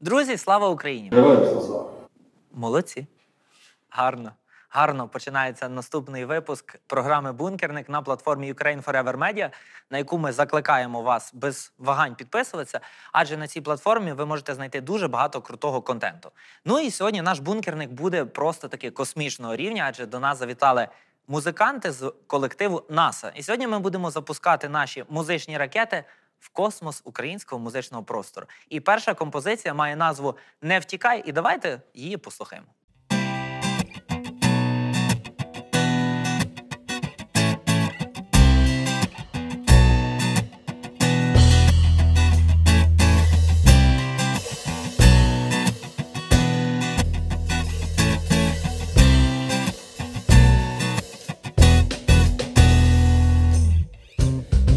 Друзі, слава Україні! Молодці. Гарно. Гарно починається наступний випуск програми Бункерник на платформі Ukraine Forever Media, на яку ми закликаємо вас без вагань підписуватися. Адже на цій платформі ви можете знайти дуже багато крутого контенту. Ну і сьогодні наш бункерник буде просто таки космічного рівня, адже до нас завітали музиканти з колективу НАСА. І сьогодні ми будемо запускати наші музичні ракети в космос українського музичного простору. І перша композиція має назву Не втікай, і давайте її послухаємо.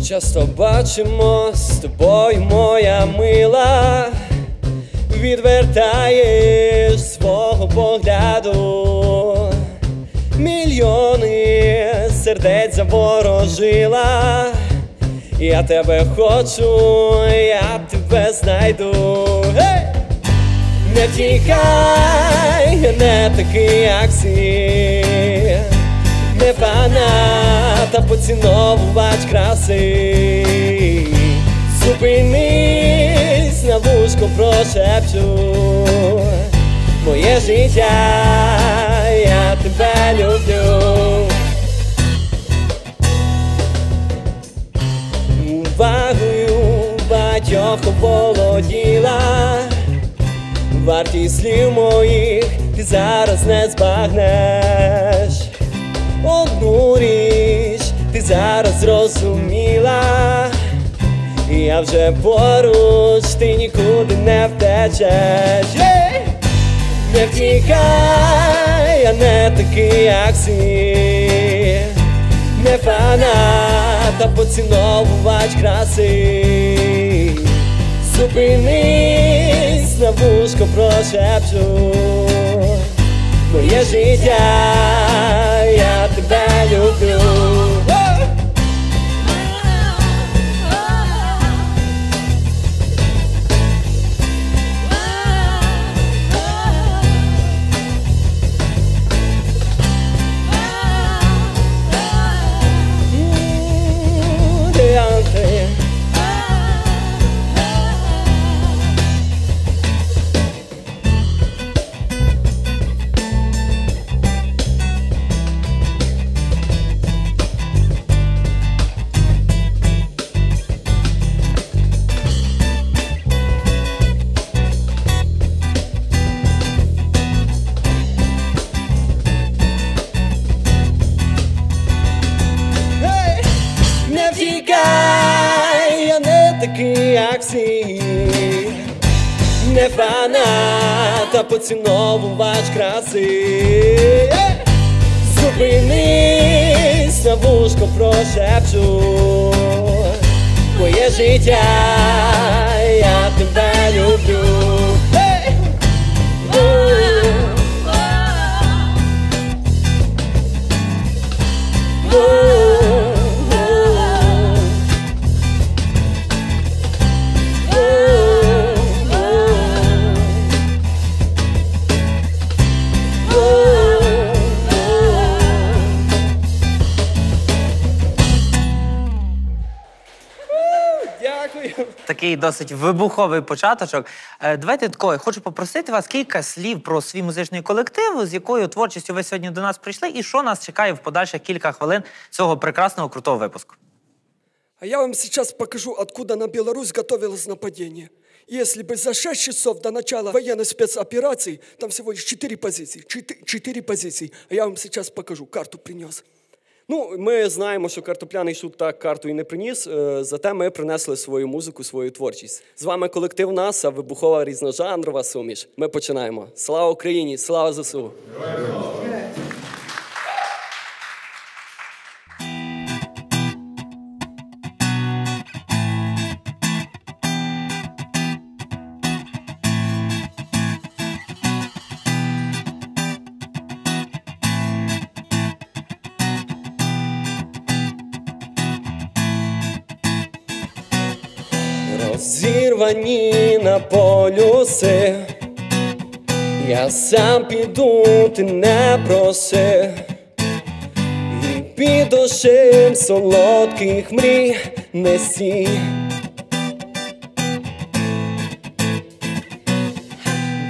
Часто бачимо з тобою, моя мила, відвертаєш свого погляду, мільйони сердець заворожила, я тебе хочу, я тебе знайду. Гей! Не тікай, не такий, як всі не фанат, а краси. Зупинись на вушку прошепчу Моє життя, я тебе люблю. Увагою батьох оволоділа, вартість слів моїх ти зараз не збагнеш. Одну ти зараз зрозуміла, я вже поруч, ти нікуди не втечеш. Єй! Не втікай, я не такий, як всі, не фанат, поціновувач краси. Зупинись на вушко прошепчу Моє життя, я тебе люблю. М, поціновувач краси. Зупинися, вушко прошепчу Моє життя, Такий досить вибуховий початочок. Е, Давайте тако, я хочу попросити вас кілька слів про свій музичний колектив, з якою творчістю ви сьогодні до нас прийшли, і що нас чекає в подальших кілька хвилин цього прекрасного крутого випуску. А я вам сейчас покажу, откуда на Беларусь готовилось нападение. Если бы за 6 часов до начала военной спецоперации, там всего лишь 4 позиции, 4, 4 позиции, а я вам сейчас покажу, карту принес. Ну, ми знаємо, що картопляний шут так карту і не приніс. е, Зате ми принесли свою музику, свою творчість. З вами колектив НАСА, вибухова різножанрова суміш. Ми починаємо. Слава Україні! Слава ЗСУ! Розірвані на полюси. Я сам піду, ти не проси, і під дощем солодких мрій не стій.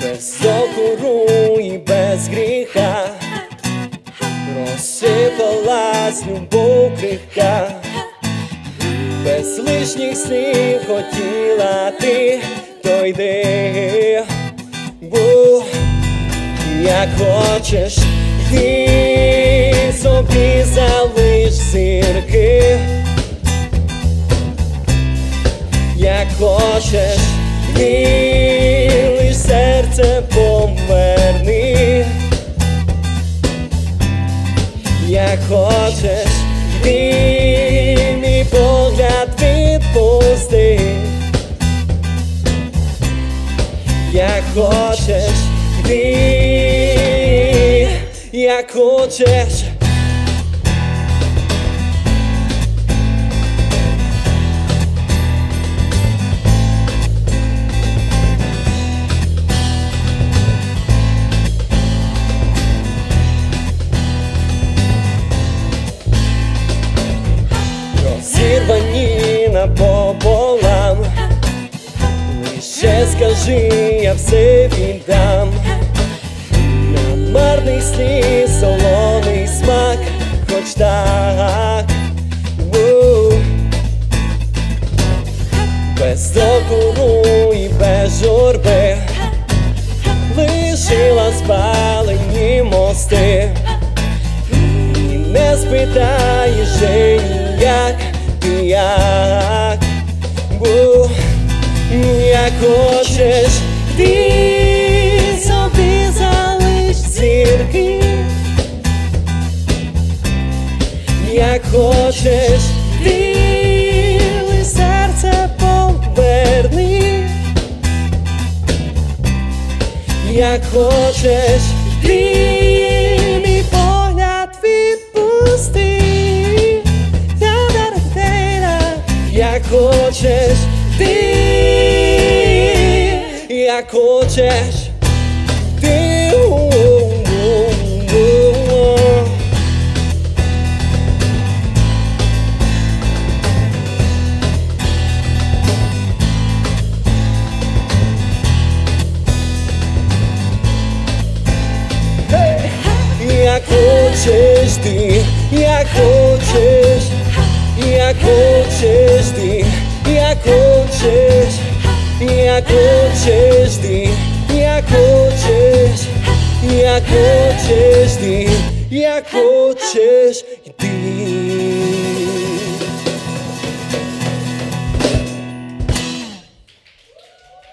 Без окору і без гріха розсипалась любов крихка, без лишніх слів хотіла ти, то йди, бо як хочеш, ти собі залиш зірки, як хочеш, ти лиш серце поверни. Як хочеш, ти відпусти. Як хочеш, ти, як хочеш. Скажи, я все віддам. На марний сліз, солоний смак, хоч так. Ву. Без докору і без журби Лишила спалені мости. І не спитаєш ніяк, ти як, бо як хочеш, ти собі залиш зірки, як хочеш, ти серце поверни. Як хочеш, ти мій погляд відпусти. Як хочеш, ти, як хочеш, ти. у-у-у-у. Як хочеш ти, як хочеш, як хочеш ти, як хочеш, як хочеш ти, як хочеш, як хочеш ти, як хочеш ти.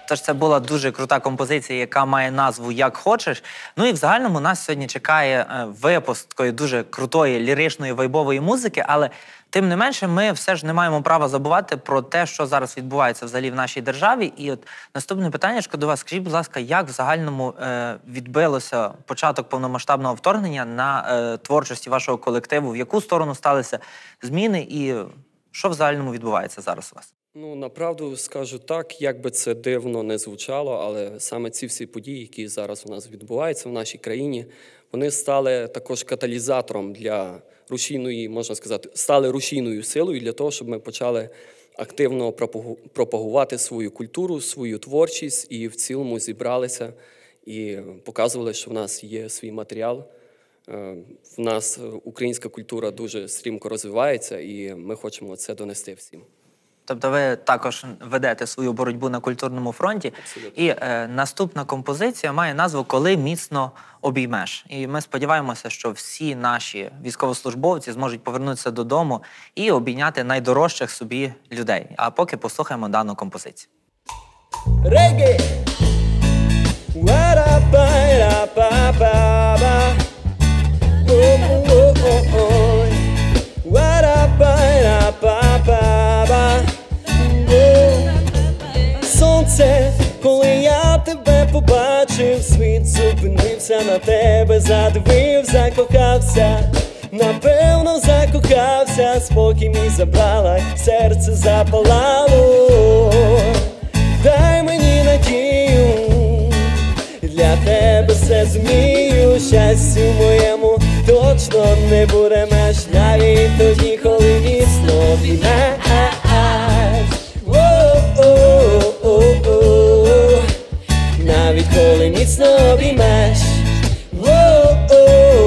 Тож це була дуже крута композиція, яка має назву Як хочеш. Ну і в загальному нас сьогодні чекає е, випуск такої дуже крутої ліричної вайбової музики, але тим не менше, ми все ж не маємо права забувати про те, що зараз відбувається взагалі в нашій державі. І от наступне питання до вас: скажіть, будь ласка, як в загальному е, відбилося початок повномасштабного вторгнення на е, творчості вашого колективу? В яку сторону сталися зміни, і що в загальному відбувається зараз у вас? Ну, направду скажу так, як би це дивно не звучало, але саме ці всі події, які зараз у нас відбуваються в нашій країні, вони стали також каталізатором для рушійної, можна сказати, стали рушійною силою для того, щоб ми почали активно пропагувати свою культуру, свою творчість і в цілому зібралися і показували, що в нас є свій матеріал. Е, В нас е, українська культура дуже стрімко розвивається, і ми хочемо це донести всім. Тобто ви також ведете свою боротьбу на культурному фронті. Абсолютно. І е, наступна композиція має назву Коли міцно обіймеш. І ми сподіваємося, що всі наші військовослужбовці зможуть повернутися додому і обійняти найдорожчих собі людей. А поки послухаємо дану композицію. Reggae. Wa-da-ba-da-ba-ba-ba. Oh-oh-oh-oh. Побачив, світ зупинився на тебе, задивив, закохався. напевно, закохався, спокій мій забрала, серце запалало. Дай мені надію, для тебе все змію, щастю моєму точно не буде меж навіть тоді, коли міцно обіймеш. Коли міцно обіймеш. Воу-оу-оу-оу.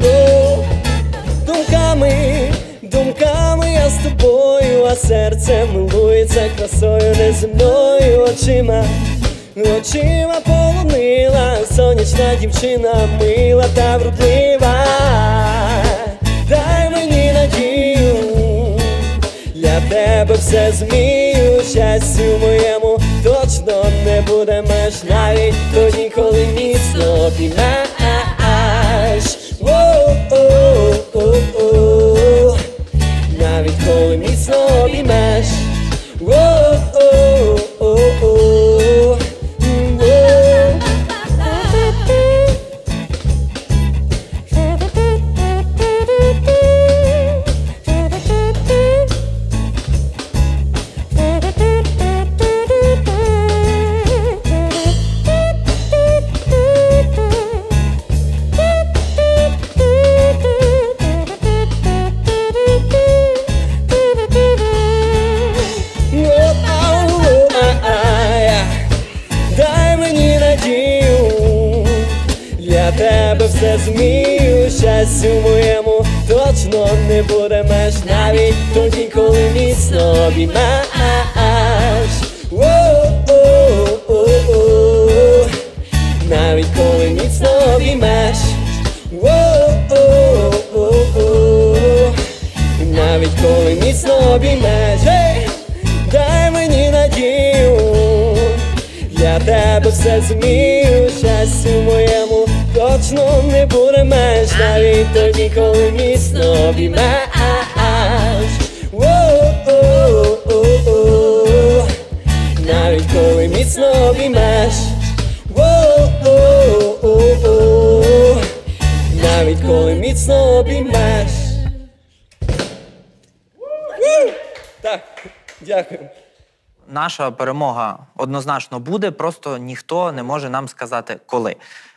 Воу. Думками, думками я з тобою, а серце милується красою неземною очима. Очима полонила сонячна дівчина, мила та вродлива. Дай мені надію, для тебе все змію, щастю моєму точно не буде навіть тоді, коли міцно обіймеш. Навіть коли міцно обіймеш. Гей! Дай мені надію, для тебе все змію, щастю моєму точно не буде меж, навіть тоді, коли міцно обіймеш. Коли меж. Так, дякую. Наша перемога однозначно буде, просто ніхто не може нам сказати коли.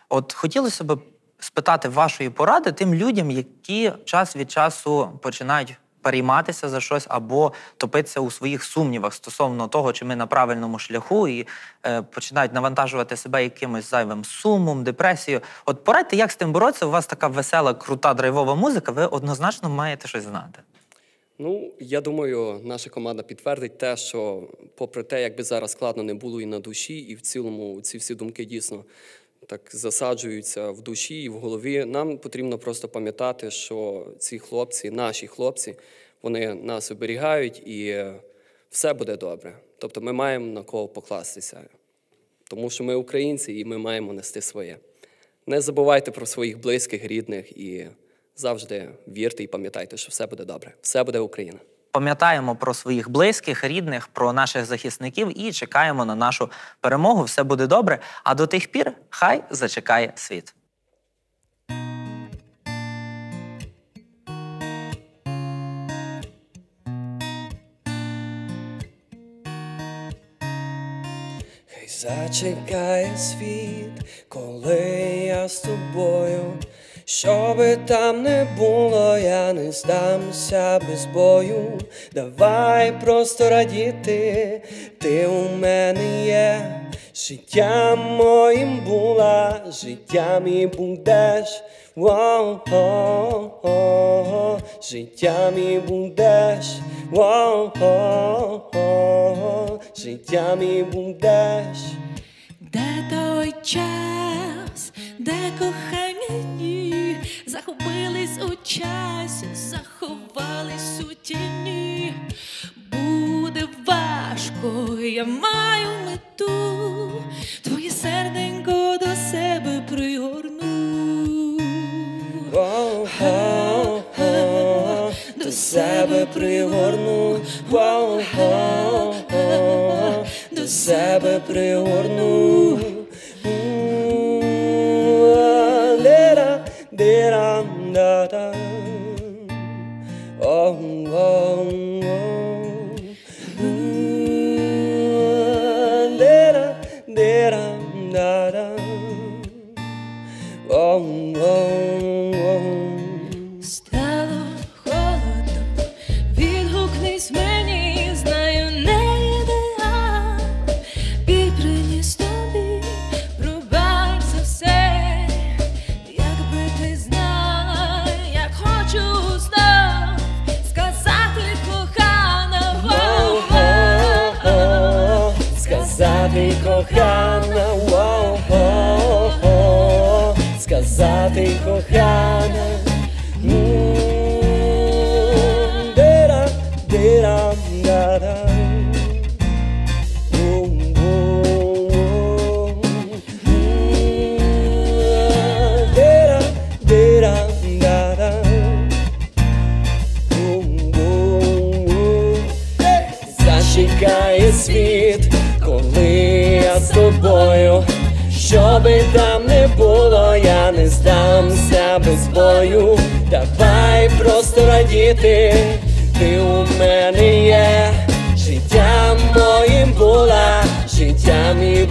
От хотілося б спитати вашої поради тим людям, які час від часу починають перейматися за щось або топитися у своїх сумнівах стосовно того, чи ми на правильному шляху, і е, починають навантажувати себе якимось зайвим сумом, депресією. От порадьте, як з тим боротися? У вас така весела, крута драйвова музика, ви однозначно маєте щось знати. Ну, я думаю, наша команда підтвердить те, що, попри те, як би зараз складно не було і на душі, і в цілому ці всі думки дійсно так засаджуються в душі і в голові. Нам потрібно просто пам'ятати, що ці хлопці, наші хлопці, вони нас оберігають і все буде добре. Тобто ми маємо на кого покластися, тому що ми українці і ми маємо нести своє. Не забувайте про своїх близьких, рідних і завжди вірте і пам'ятайте, що все буде добре. Все буде Україна. Пам'ятаємо про своїх близьких, рідних, про наших захисників і чекаємо на нашу перемогу. Все буде добре. А до тих пір хай зачекає світ. Зачекає світ, коли я з тобою. Що би там не було, я не здамся без бою. Давай просто радіти, ти у мене є. Життя моїм була, життям і будеш. Воу-о-о-о, життям і будеш. Воу-о-о-о, життям і будеш. Де той час, де кохання дні захопились у часі, заховались у тіні. Буде важко, я маю мету, твоє серденько до себе пригорну. Воу-о-о, до себе пригорну, себе пригорну. Сказати кохана, о-о-о, сказати кохана. Здамся без бою. Давай просто радіти, ти у мене є. життя моїм була, життя і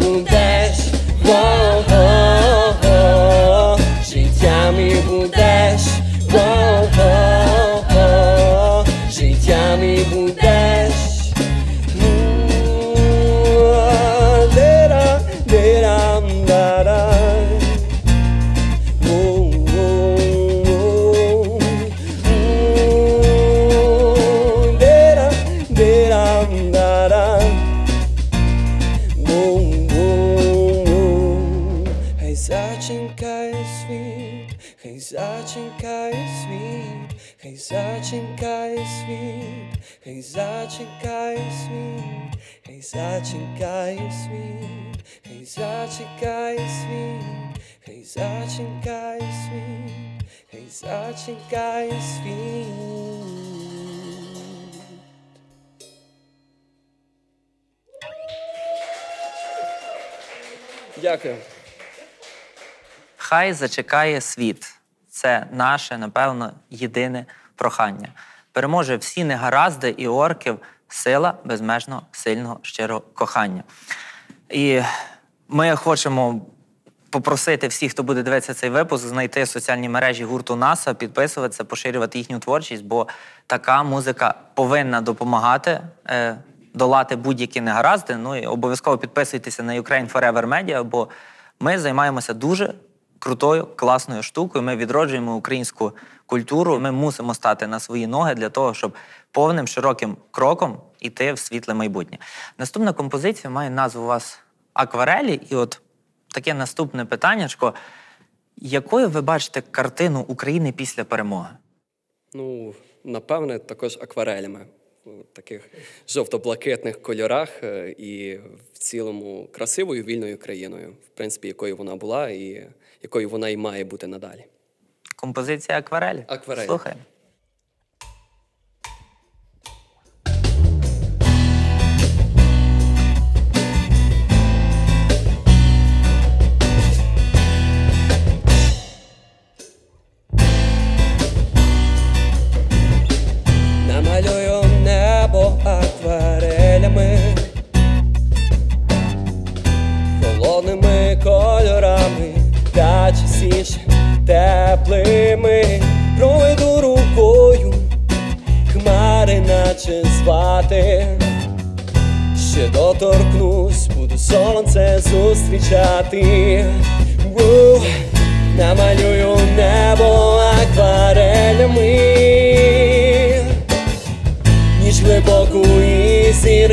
зачинкає світ, хай зачинкає світ, хай зачинкає світ, хай зачинкає світ, хай зачинкає світ, хай зачинкає світ. Дякую. Хай зачекає світ. Це наше, напевно, єдине прохання. Переможе всі негаразди і орків сила безмежно сильного щирого кохання. І ми хочемо попросити всіх, хто буде дивитися цей випуск, знайти соціальні мережі гурту НАСА, підписуватися, поширювати їхню творчість, бо така музика повинна допомагати е, долати будь-які негаразди. Ну і обов'язково підписуйтеся на Ukraine Forever Media, бо ми займаємося дуже крутою, класною штукою. Ми відроджуємо українську культуру. Ми мусимо стати на свої ноги для того, щоб повним широким кроком іти в світле майбутнє. Наступна композиція має назву у вас акварелі, і от таке наступне питаннячко. Якою ви бачите картину України після перемоги? Ну, напевне, також акварелями у таких жовто-блакитних кольорах е, і в цілому красивою вільною країною, в принципі, якою вона була і якою вона і має бути надалі. Композиція акварелі. Акварелі. Слухаємо.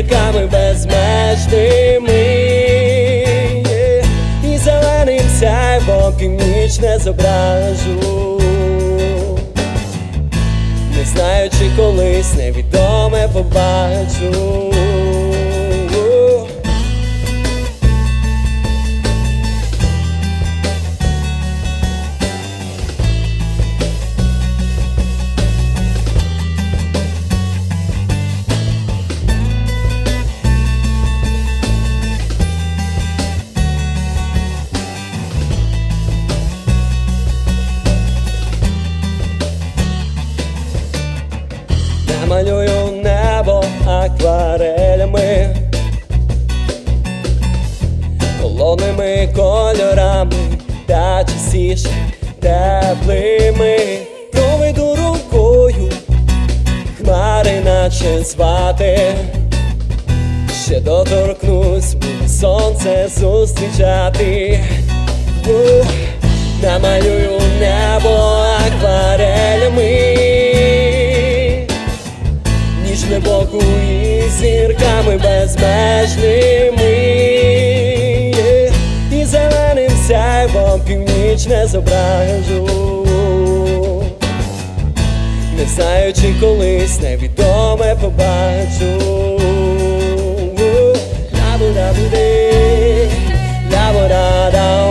Зірками безмежними, і зеленим сяйвом північне зображу, не знаю, чи колись невідоме побачу. Акварелями, холодними кольорами та частіше теплими. Проведу рукою, хмари наче звати. Ще доторкнусь, буду сонце зустрічати. Намалюю небо акварелями, ніж глибоку і зірками безмежними, і зеленим сяйвом північне зображу. Не знаю, чи колись невідоме побачу. Ла-бу-да-бу-де, ла-бу-да-дау,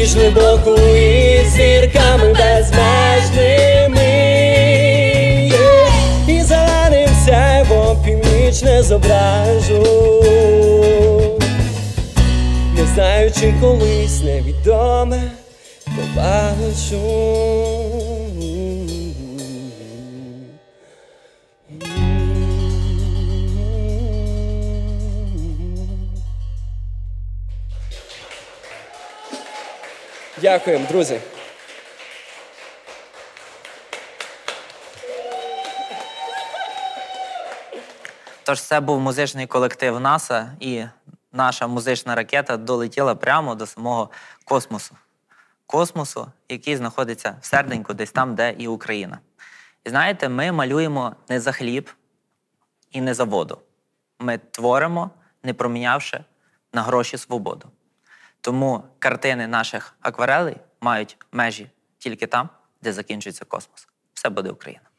ніж глибоку і зірками безмежними, і зеленим сяйвом північне зображу. Не знаючи колись невідоме побачу. Дякуємо, друзі. Тож це був музичний колектив НАСА, і наша музична ракета долетіла прямо до самого космосу. Космосу, який знаходиться в серденьку, десь там, де і Україна. І знаєте, ми малюємо не за хліб і не за воду. Ми творимо, не промінявши на гроші свободу. Тому картини наших акварелей мають межі тільки там, де закінчується космос. Все буде Україна.